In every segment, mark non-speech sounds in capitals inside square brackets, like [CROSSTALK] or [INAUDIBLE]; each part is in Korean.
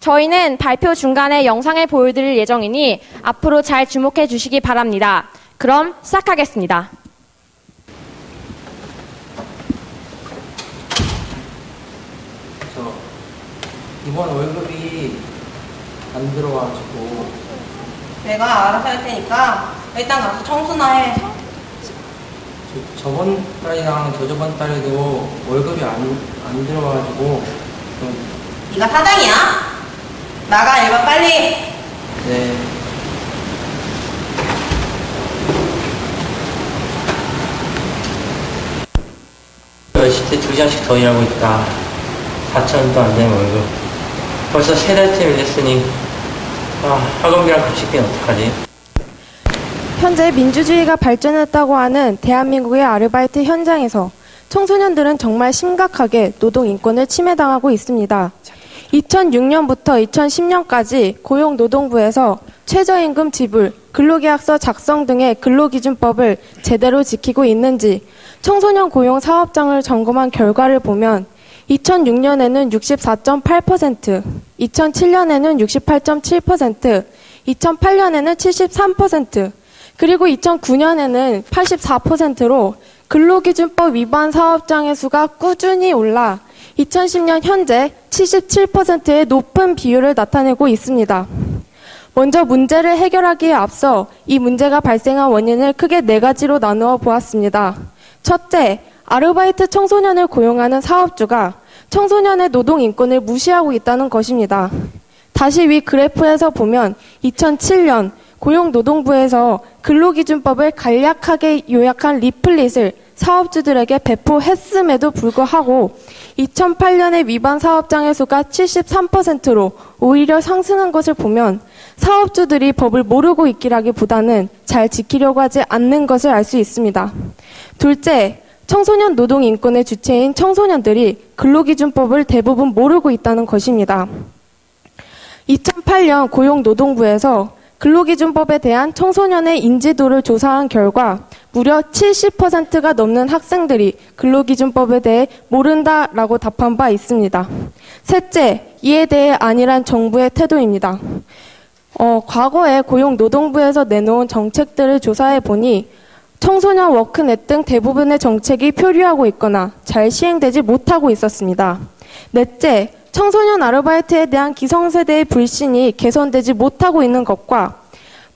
저희는 발표 중간에 영상을 보여드릴 예정이니 앞으로 잘 주목해 주시기 바랍니다. 그럼 시작하겠습니다. 저 이번 월급이 안 들어와가지고 내가 알아서 할 테니까 일단 가서 청소나 해. 저, 저번 달이랑 저저번 달에도 월급이 안, 안 들어와가지고 좀 네가 사장이야? 나가 일반 빨리. 네. 열 시대 두 시간씩 더 일하고 있다. 4천원도 안 되는 월급. 벌써 세 달째 밀렸으니 아, 학원비랑 급식비는 어떡하지? 현재 민주주의가 발전했다고 하는 대한민국의 아르바이트 현장에서 청소년들은 정말 심각하게 노동 인권을 침해당하고 있습니다. 2006년부터 2010년까지 고용노동부에서 최저임금 지불, 근로계약서 작성 등의 근로기준법을 제대로 지키고 있는지 청소년 고용 사업장을 점검한 결과를 보면 2006년에는 64.8%, 2007년에는 68.7%, 2008년에는 73%, 그리고 2009년에는 84%로 근로기준법 위반 사업장의 수가 꾸준히 올라 2010년 현재 77%의 높은 비율을 나타내고 있습니다. 먼저 문제를 해결하기에 앞서 이 문제가 발생한 원인을 크게 네 가지로 나누어 보았습니다. 첫째, 아르바이트 청소년을 고용하는 사업주가 청소년의 노동 인권을 무시하고 있다는 것입니다. 다시 위 그래프에서 보면 2007년 고용노동부에서 근로기준법을 간략하게 요약한 리플릿을 사업주들에게 배포했음에도 불구하고 2008년의 위반 사업장의 수가 73%로 오히려 상승한 것을 보면 사업주들이 법을 모르고 있기라기보다는 잘 지키려고 하지 않는 것을 알 수 있습니다. 둘째, 청소년 노동 인권의 주체인 청소년들이 근로기준법을 대부분 모르고 있다는 것입니다. 2008년 고용노동부에서 근로기준법에 대한 청소년의 인지도를 조사한 결과 무려 70%가 넘는 학생들이 근로기준법에 대해 모른다라고 답한 바 있습니다. 셋째, 이에 대해 아니란 정부의 태도입니다. 어, 과거에 고용노동부에서 내놓은 정책들을 조사해 보니 청소년 워크넷 등 대부분의 정책이 표류하고 있거나 잘 시행되지 못하고 있었습니다. 넷째, 청소년 아르바이트에 대한 기성세대의 불신이 개선되지 못하고 있는 것과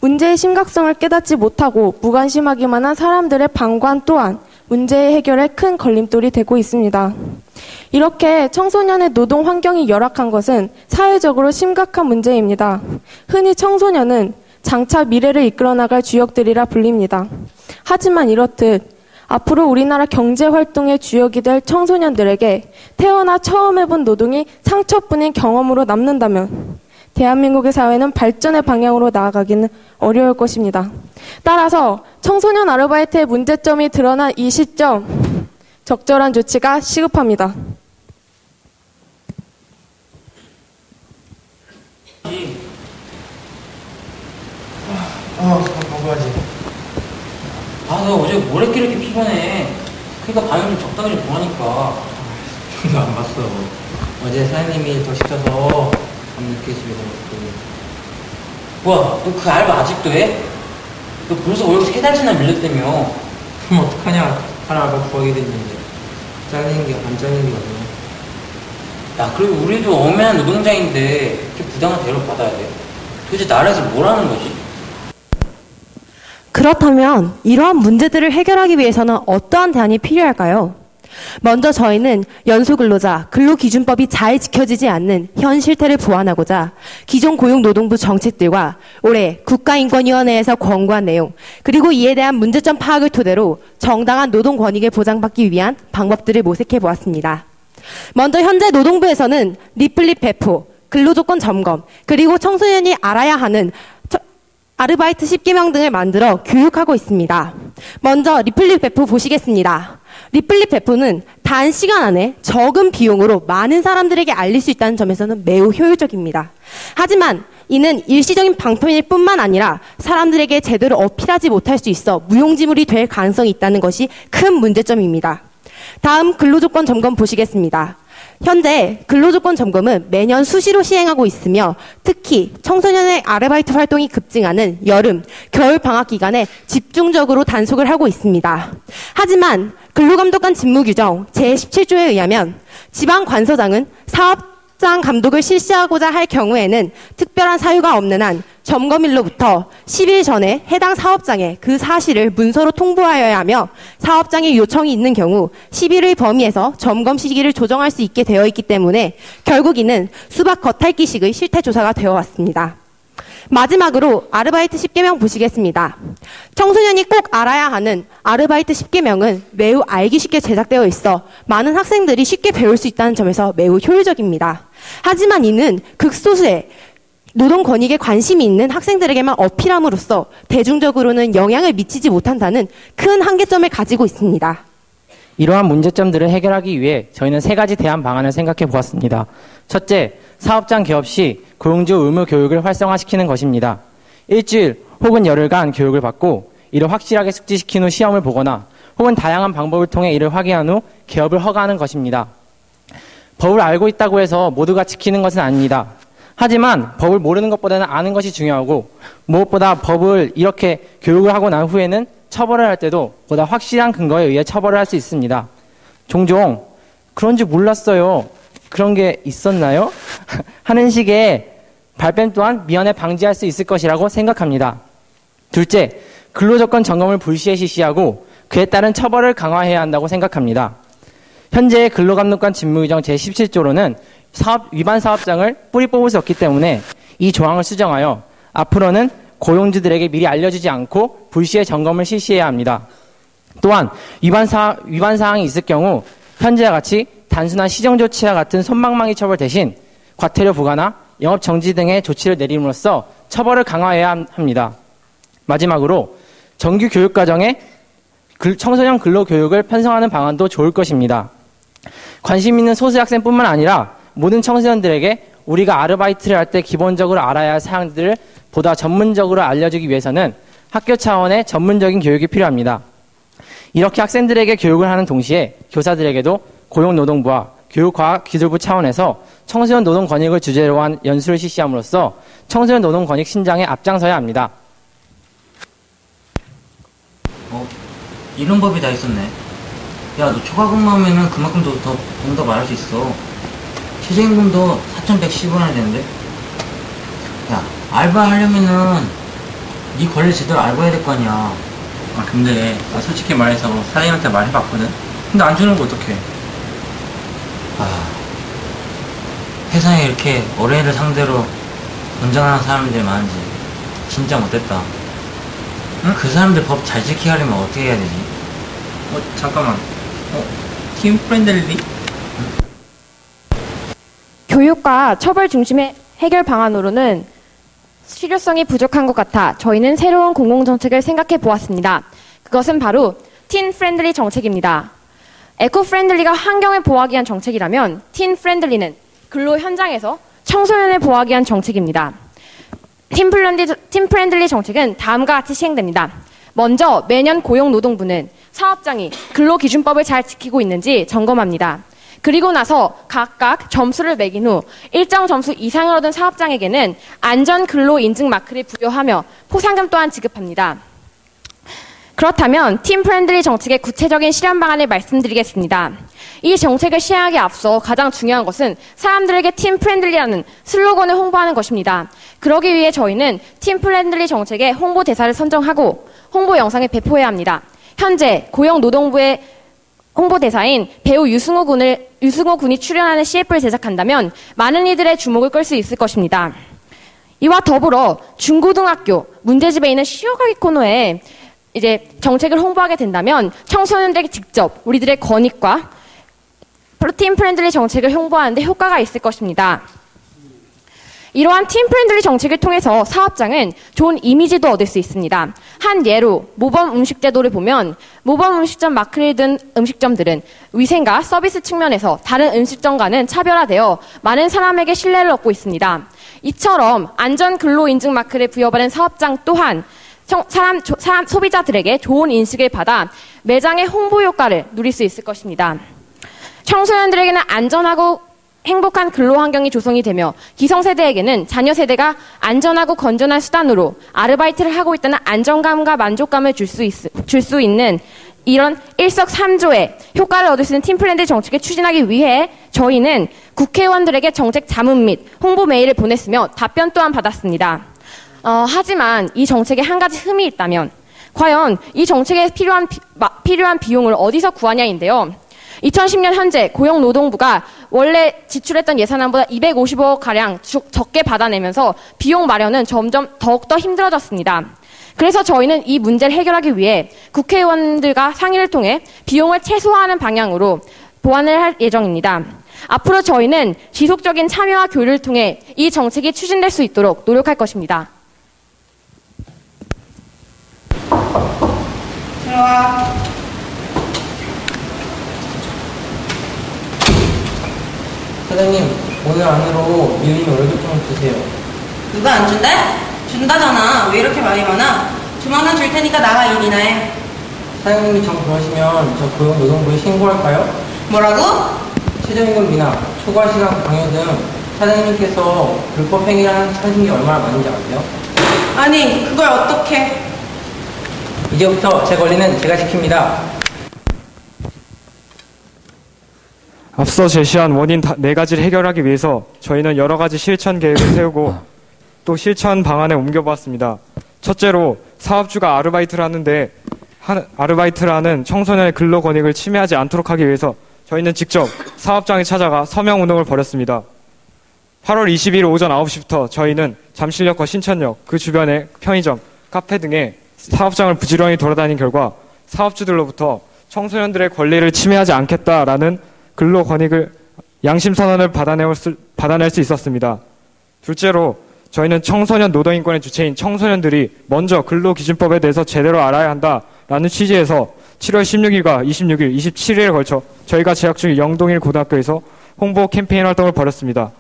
문제의 심각성을 깨닫지 못하고 무관심하기만 한 사람들의 방관 또한 문제의 해결에 큰 걸림돌이 되고 있습니다. 이렇게 청소년의 노동 환경이 열악한 것은 사회적으로 심각한 문제입니다. 흔히 청소년은 장차 미래를 이끌어 나갈 주역들이라 불립니다. 하지만 이렇듯 앞으로 우리나라 경제 활동의 주역이 될 청소년들에게 태어나 처음 해본 노동이 상처뿐인 경험으로 남는다면 대한민국의 사회는 발전의 방향으로 나아가기는 어려울 것입니다. 따라서 청소년 아르바이트의 문제점이 드러난 이 시점 적절한 조치가 시급합니다. 아. 아, 너 어제 뭘 했길래 이렇게 피곤해? 그러니까 밤에 좀 적당히 좀 뭐하니까. 이거 안 봤어. 어제 사장님이 더 시켜서 밤늦게 집에 가고. 뭐야, 너 그 알바 아직도 해? 너 벌써 월급 세 달째나 밀렸다며. 그럼 어떡하냐. 하나 알바 구하게 됐는데. 잘리는 게 안 잘리는 게 맞네. 야, 그리고 우리도 엄연한 노동자인데 이렇게 부당한 대우를 받아야 돼? 도대체 나라에서 뭘 하는 거지? 그렇다면 이러한 문제들을 해결하기 위해서는 어떠한 대안이 필요할까요? 먼저 저희는 연소근로자 근로기준법이 잘 지켜지지 않는 현 실태를 보완하고자 기존 고용노동부 정책들과 올해 국가인권위원회에서 권고한 내용 그리고 이에 대한 문제점 파악을 토대로 정당한 노동 권익을 보장받기 위한 방법들을 모색해 보았습니다. 먼저 현재 노동부에서는 리플릿 배포, 근로조건 점검, 그리고 청소년이 알아야 하는 아르바이트 십계명 등을 만들어 교육하고 있습니다. 먼저 리플릿 배포 보시겠습니다. 리플릿 배포는 단 시간 안에 적은 비용으로 많은 사람들에게 알릴 수 있다는 점에서는 매우 효율적입니다. 하지만 이는 일시적인 방편일 뿐만 아니라 사람들에게 제대로 어필하지 못할 수 있어 무용지물이 될 가능성이 있다는 것이 큰 문제점입니다. 다음 근로조건 점검 보시겠습니다. 현재 근로조건 점검은 매년 수시로 시행하고 있으며 특히 청소년의 아르바이트 활동이 급증하는 여름, 겨울 방학 기간에 집중적으로 단속을 하고 있습니다. 하지만 근로감독관 직무규정 제17조에 의하면 지방관서장은 사업장 감독을 실시하고자 할 경우에는 특별한 사유가 없는 한 점검일로부터 10일 전에 해당 사업장에 그 사실을 문서로 통보하여야 하며 사업장에 요청이 있는 경우 10일의 범위에서 점검 시기를 조정할 수 있게 되어 있기 때문에 결국 이는 수박 겉핥기식의 실태 조사가 되어 왔습니다. 마지막으로 아르바이트 10개명 보시겠습니다. 청소년이 꼭 알아야 하는 아르바이트 10개명은 매우 알기 쉽게 제작되어 있어 많은 학생들이 쉽게 배울 수 있다는 점에서 매우 효율적입니다. 하지만 이는 극소수의 노동 권익에 관심이 있는 학생들에게만 어필함으로써 대중적으로는 영향을 미치지 못한다는 큰 한계점을 가지고 있습니다. 이러한 문제점들을 해결하기 위해 저희는 세 가지 대안 방안을 생각해 보았습니다. 첫째, 사업장 개업 시 고용주 의무 교육을 활성화시키는 것입니다. 일주일 혹은 열흘간 교육을 받고 이를 확실하게 숙지시킨 후 시험을 보거나 혹은 다양한 방법을 통해 이를 확인한 후 개업을 허가하는 것입니다. 법을 알고 있다고 해서 모두가 지키는 것은 아닙니다. 하지만 법을 모르는 것보다는 아는 것이 중요하고 무엇보다 법을 이렇게 교육을 하고 난 후에는 처벌을 할 때도 보다 확실한 근거에 의해 처벌을 할 수 있습니다. 종종 그런 줄 몰랐어요. 그런 게 있었나요? [LAUGHS] 하는 식의 발뺌 또한 미연에 방지할 수 있을 것이라고 생각합니다. 둘째, 근로조건 점검을 불시에 실시하고 그에 따른 처벌을 강화해야 한다고 생각합니다. 현재 근로감독관 직무규정 제17조로는 사업, 위반 사업장을 뿌리 뽑을 수 없기 때문에 이 조항을 수정하여 앞으로는 고용주들에게 미리 알려주지 않고 불시에 점검을 실시해야 합니다. 또한 위반 사 위반 사항이 있을 경우 현재와 같이 단순한 시정 조치와 같은 손방망이 처벌 대신 과태료 부과나 영업 정지 등의 조치를 내림으로써 처벌을 강화해야 합니다. 마지막으로 정규 교육 과정에 청소년 근로 교육을 편성하는 방안도 좋을 것입니다. 관심 있는 소수 학생뿐만 아니라 모든 청소년들에게 우리가 아르바이트를 할 때 기본적으로 알아야 할 사항들을 보다 전문적으로 알려주기 위해서는 학교 차원의 전문적인 교육이 필요합니다. 이렇게 학생들에게 교육을 하는 동시에 교사들에게도 고용노동부와 교육과학기술부 차원에서 청소년 노동 권익을 주제로 한 연수를 실시함으로써 청소년 노동 권익 신장에 앞장서야 합니다. 어, 이런 법이 다 있었네. 야, 너 초과 근무하면은 그만큼 더, 더, 더 말할 수 있어. 최저임금도 4,110원 해야 되는데? 야, 알바 하려면은 네 권리 제대로 알고 해야 될 거 아니야. 아, 근데 나 솔직히 말해서 사장님한테 말해봤거든? 근데 안 주는 거 어떡해? 아, 세상에 이렇게 어린이를 상대로 권장하는 사람들이 많은지 진짜 못됐다. 응? 그 사람들 법 잘 지키게 하려면 어떻게 해야 되지? 어, 잠깐만. 어, teen friendly? 교육과 처벌 중심의 해결 방안으로는 실효성이 부족한 것 같아 저희는 새로운 공공정책을 생각해 보았습니다. 그것은 바로 teen friendly 정책입니다. eco friendly가 환경을 보호하기 위한 정책이라면 teen friendly는 근로 현장에서 청소년을 보호하기 위한 정책입니다. teen friendly, teen friendly 정책은 다음과 같이 시행됩니다. 먼저 매년 고용노동부는 사업장이 근로기준법을 잘 지키고 있는지 점검합니다. 그리고 나서 각각 점수를 매긴 후 일정 점수 이상을 얻은 사업장에게는 안전 근로 인증 마크를 부여하며 포상금 또한 지급합니다. 그렇다면 teen friendly 정책의 구체적인 실현 방안을 말씀드리겠습니다. 이 정책을 시행하기 앞서 가장 중요한 것은 사람들에게 teen friendly라는 슬로건을 홍보하는 것입니다. 그러기 위해 저희는 teen friendly 정책의 홍보 대사를 선정하고 홍보 영상을 배포해야 합니다. 현재 고용노동부의 홍보대사인 배우 유승호 군을, 유승호 군이 출연하는 CF를 제작한다면 많은 이들의 주목을 끌 수 있을 것입니다. 이와 더불어 중고등학교 문제집에 있는 쉬어가기 코너에 이제 정책을 홍보하게 된다면 청소년들에게 직접 우리들의 권익과 더불어 teen friendly 정책을 홍보하는데 효과가 있을 것입니다. 이러한 teen friendly 정책을 통해서 사업장은 좋은 이미지도 얻을 수 있습니다. 한 예로 모범 음식 제도를 보면 모범 음식점 마크를 든 음식점들은 위생과 서비스 측면에서 다른 음식점과는 차별화되어 많은 사람에게 신뢰를 얻고 있습니다. 이처럼 안전 근로 인증 마크를 부여받은 사업장 또한 사람, 사람 소비자들에게 좋은 인식을 받아 매장의 홍보 효과를 누릴 수 있을 것입니다. 청소년들에게는 안전하고 행복한 근로 환경이 조성이 되며 기성세대에게는 자녀 세대가 안전하고 건전한 수단으로 아르바이트를 하고 있다는 안정감과 만족감을 줄 수 줄 수 있는 이런 일석삼조의 효과를 얻을 수 있는 팀플랜드 정책을 추진하기 위해 저희는 국회의원들에게 정책 자문 및 홍보 메일을 보냈으며 답변 또한 받았습니다. 어, 하지만 이 정책에 한 가지 흠이 있다면 과연 이 정책에 필요한, 필요한 비용을 어디서 구하냐인데요. 2010년 현재 고용노동부가 원래 지출했던 예산안보다 250억 가량 적게 받아내면서 비용 마련은 점점 더욱더 힘들어졌습니다. 그래서 저희는 이 문제를 해결하기 위해 국회의원들과 상의를 통해 비용을 최소화하는 방향으로 보완을 할 예정입니다. 앞으로 저희는 지속적인 참여와 교류를 통해 이 정책이 추진될 수 있도록 노력할 것입니다. 들어와. 사장님, 오늘 안으로 밀린 월급 좀 주세요. 누가 안 준대? 준다잖아. 왜 이렇게 많이 많아? 주만 원줄 테니까 나가 일이나 해. 사장님이 정 그러시면 저 고용노동부에 신고할까요? 뭐라고? 최저임금 미납, 초과 시간 방해 등 사장님께서 불법 행위를 하신 게 얼마나 많은지 아세요? 아니, 그걸 어떻게? 이제부터 제 권리는 제가 지킵니다. 앞서 제시한 원인 다- 네 가지를 해결하기 위해서 저희는 여러 가지 실천 계획을 세우고 또 실천 방안에 옮겨보았습니다. 첫째로 사업주가 아르바이트를 하는데 하는 청소년의 근로 권익을 침해하지 않도록 하기 위해서 저희는 직접 사업장에 찾아가 서명 운동을 벌였습니다. 8월 22일 오전 9시부터 저희는 잠실역과 신천역 그 주변의 편의점, 카페 등의 사업장을 부지런히 돌아다닌 결과 사업주들로부터 청소년들의 권리를 침해하지 않겠다라는 근로 권익을 양심 선언을 받아낼 수, 받아낼 수 있었습니다. 둘째로 저희는 청소년 노동인권의 주체인 청소년들이 먼저 근로기준법에 대해서 제대로 알아야 한다라는 취지에서 7월 16일과 26일, 27일에 걸쳐 저희가 재학 중인 영동일 고등학교에서 홍보 캠페인 활동을 벌였습니다.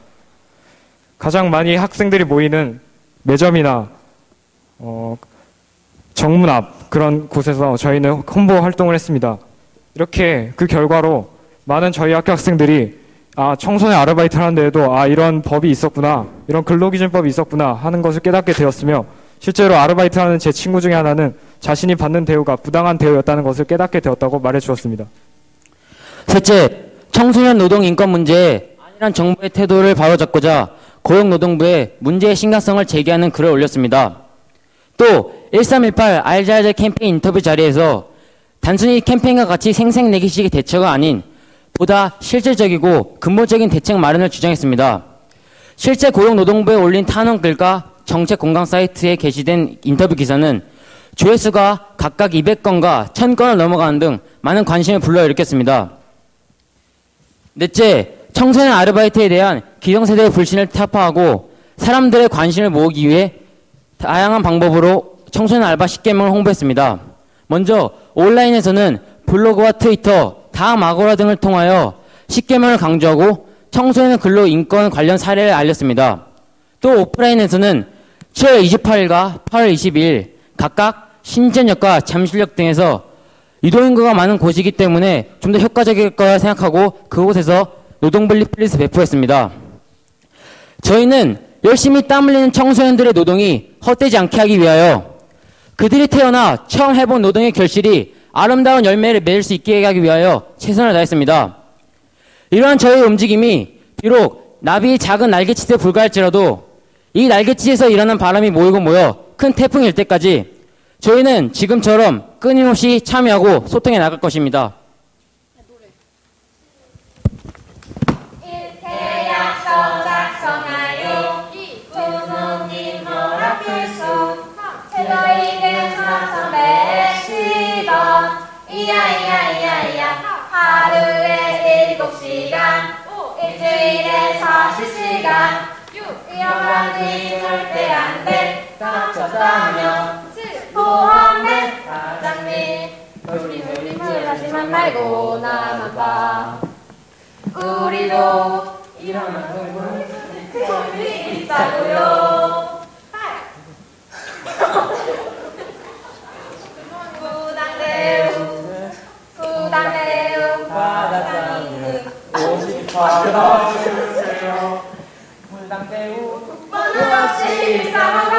가장 많이 학생들이 모이는 매점이나 어, 정문 앞 그런 곳에서 저희는 홍보 활동을 했습니다. 이렇게 그 결과로 많은 저희 학교 학생들이 아 청소년 아르바이트 하는 데에도 아 이런 법이 있었구나 이런 근로기준법이 있었구나 하는 것을 깨닫게 되었으며 실제로 아르바이트 하는 제 친구 중에 하나는 자신이 받는 대우가 부당한 대우였다는 것을 깨닫게 되었다고 말해 주었습니다. 셋째, 청소년 노동 인권 문제에 안일한 정부의 태도를 바로잡고자 고용노동부에 문제의 심각성을 제기하는 글을 올렸습니다. 또 1318 알잘잘 캠페인 인터뷰 자리에서 단순히 캠페인과 같이 생색내기식의 대처가 아닌 보다 실질적이고 근본적인 대책 마련을 주장했습니다. 실제 고용노동부에 올린 탄원 글과 정책 공강 사이트에 게시된 인터뷰 기사는 조회수가 각각 200건과 1000건을 넘어가는 등 많은 관심을 불러일으켰습니다. 넷째, 청소년 아르바이트에 대한 기성세대의 불신을 타파하고 사람들의 관심을 모으기 위해 다양한 방법으로 청소년 알바 10개명을 홍보했습니다. 먼저 온라인에서는 블로그와 트위터, 다음 아고라 등을 통하여 10개명을 강조하고 청소년 근로 인권 관련 사례를 알렸습니다. 또 오프라인에서는 7월 28일과 8월 22일 각각 신전역과 잠실역 등에서 유도인구가 많은 곳이기 때문에 좀 더 효과적일 거라 생각하고 그곳에서 노동부 리플릿 배포했습니다. 저희는 열심히 땀 흘리는 청소년들의 노동이 헛되지 않게 하기 위하여 그들이 태어나 처음 해본 노동의 결실이 아름다운 열매를 맺을 수 있게 하기 위하여 최선을 다했습니다. 이러한 저희의 움직임이 비록 나비의 작은 날개짓에 불과할지라도 이 날개짓에서 일어난 바람이 모이고 모여 큰 태풍일 때까지 저희는 지금처럼 끊임없이 참여하고 소통해 나갈 것입니다. 일주일에 40시간. 이러라니 절대 안돼. 닥쳤다면 포함된 사장님. 우리 우리 후회하지만 말고 나만 봐 우리도 이런 꿈이 있다고요. 구당대우, 구당대우, 과장님, 모두 같 이 일상하고